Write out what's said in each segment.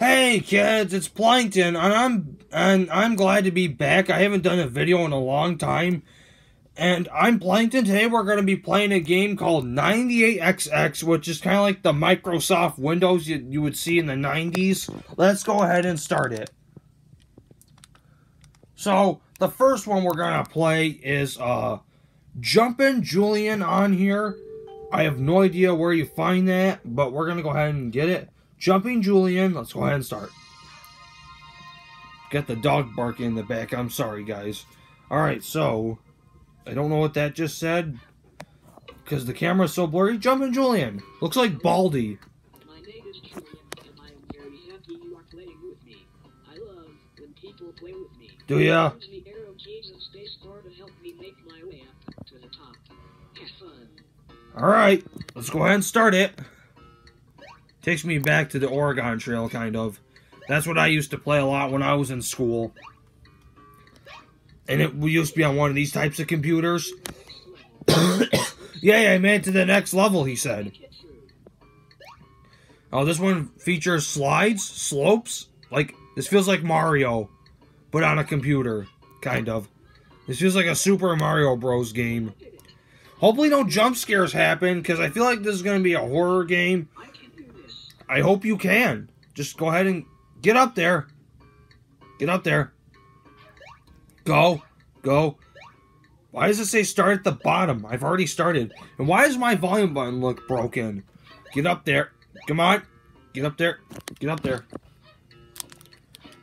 Hey kids, it's Plankton, and I'm and I'm glad to be back. I haven't done a video in a long time. And I'm Plankton. Today we're going to be playing a game called 98XX, which is kind of like the Microsoft Windows you, you would see in the 90s. Let's go ahead and start it. So, the first one we're going to play is uh, Jumpin' Julian on here. I have no idea where you find that, but we're going to go ahead and get it. Jumping Julian. Let's go oh. ahead and start. Get the dog barking in the back. I'm sorry, guys. Alright, so... I don't know what that just said. Because the camera's so blurry. Jumping Julian. Looks like Baldi. My name is Julian, and I am very happy you are playing with me. I love when people play with me. Do ya? The arrow keys and spacebar to help me make my way up to the top. Have fun. Alright, let's go ahead and start it. Takes me back to the Oregon Trail, kind of. That's what I used to play a lot when I was in school. And it used to be on one of these types of computers. yeah, I made it to the next level, he said. Oh, this one features slides, slopes. Like, this feels like Mario, but on a computer, kind of. This feels like a Super Mario Bros. game. Hopefully no jump scares happen, because I feel like this is going to be a horror game. I hope you can. Just go ahead and get up there. Get up there. Go. Go. Why does it say start at the bottom? I've already started. And why does my volume button look broken? Get up there. Come on. Get up there. Get up there.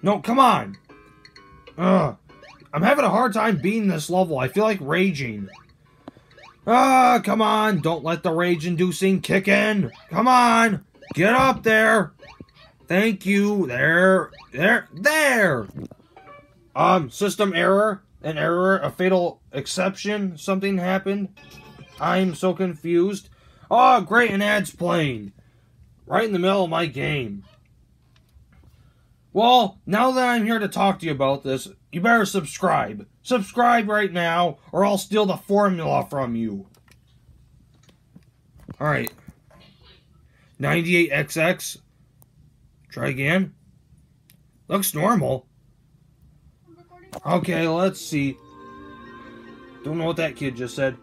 No, come on. Ugh. I'm having a hard time beating this level. I feel like raging. Ah, come on. Don't let the rage-inducing kick in. Come on. Get up there. Thank you. There. There. There. Um, system error. An error. A fatal exception. Something happened. I'm so confused. Oh, great. An ad's playing. Right in the middle of my game. Well, now that I'm here to talk to you about this, you better subscribe. Subscribe right now, or I'll steal the formula from you. Alright. 98XX. Try again. Looks normal. Okay, let's see. Don't know what that kid just said.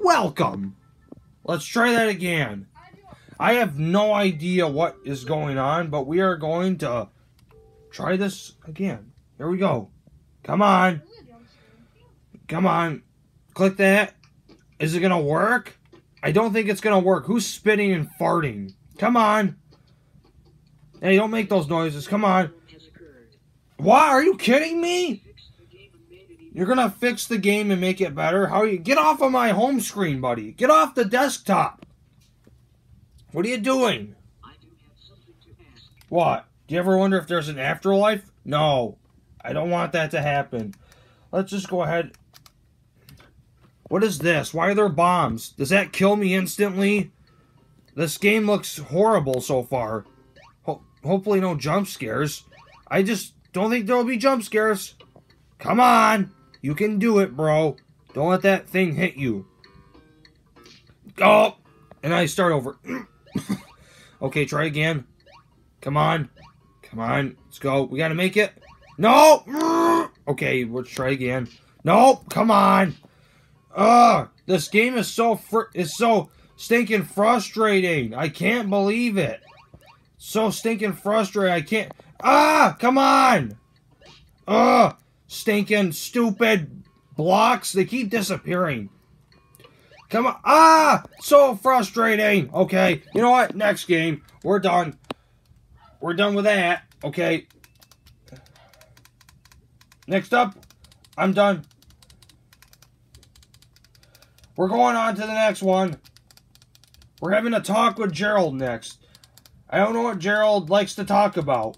Welcome. Let's try that again. I have no idea what is going on, but we are going to try this again. Here we go. Come on. Come on. Click that. Is it going to work? I don't think it's going to work. Who's spitting and farting? Come on. Hey, don't make those noises. Come on. Why? Are you kidding me? You're going to fix the game and make it better? How are you? Get off of my home screen, buddy. Get off the desktop. What are you doing? What? Do you ever wonder if there's an afterlife? No. I don't want that to happen. Let's just go ahead. What is this? Why are there bombs? Does that kill me instantly? This game looks horrible so far. Ho hopefully no jump scares. I just don't think there'll be jump scares. Come on. You can do it, bro. Don't let that thing hit you. Oh! And I start over. okay, try again. Come on. Come on. Let's go. We gotta make it. No! Okay, let's try again. Nope. Come on. Ugh. This game is so fr- is so stinking frustrating. I can't believe it. So stinking frustrating. I can't. Ah! Come on. Ugh. Stinking stupid blocks. They keep disappearing. Come on. Ah! So frustrating. Okay. You know what? Next game. We're done. We're done with that. Okay. Next up, I'm done. We're going on to the next one. We're having a talk with Gerald next. I don't know what Gerald likes to talk about.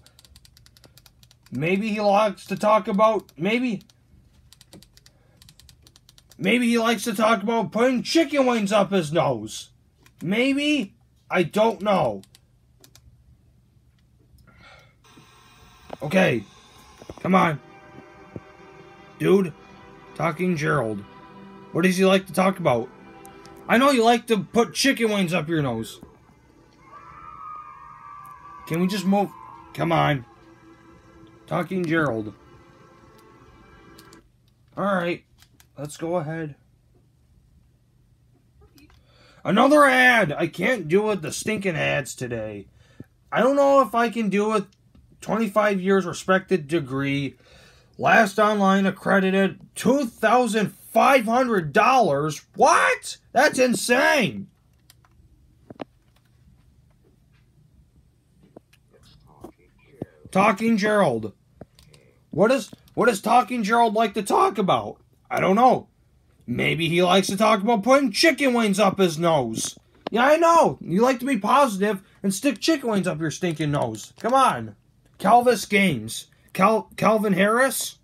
Maybe he likes to talk about. Maybe. Maybe he likes to talk about putting chicken wings up his nose. Maybe. I don't know. Okay. Come on. Dude. Talking Gerald. What does he like to talk about? I know you like to put chicken wings up your nose. Can we just move? Come on. Talking Gerald. Alright. Let's go ahead. Another ad! I can't do it the stinking ads today. I don't know if I can do it 25 years respected degree. Last online accredited $2,500. What? That's insane. Talking Gerald. What is what does Talking Gerald like to talk about? I don't know. Maybe he likes to talk about putting chicken wings up his nose. Yeah, I know. You like to be positive and stick chicken wings up your stinking nose. Come on. Calvis Games. Cal Calvin Harris?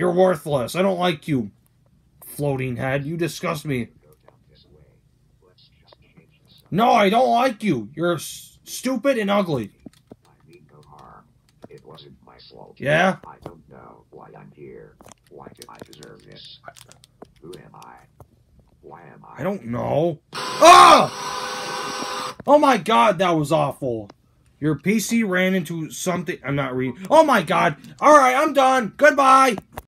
You're worthless. I don't like you. Floating head. You disgust me. No, I don't like you. You're stupid and ugly. I mean no harm. It wasn't my fault. Yeah? I don't know why I'm here. Why did I deserve this? Who am I? Why am I? I don't know. Oh! Oh my god, that was awful. Your PC ran into something. I'm not reading. Oh my god. Alright, I'm done. Goodbye.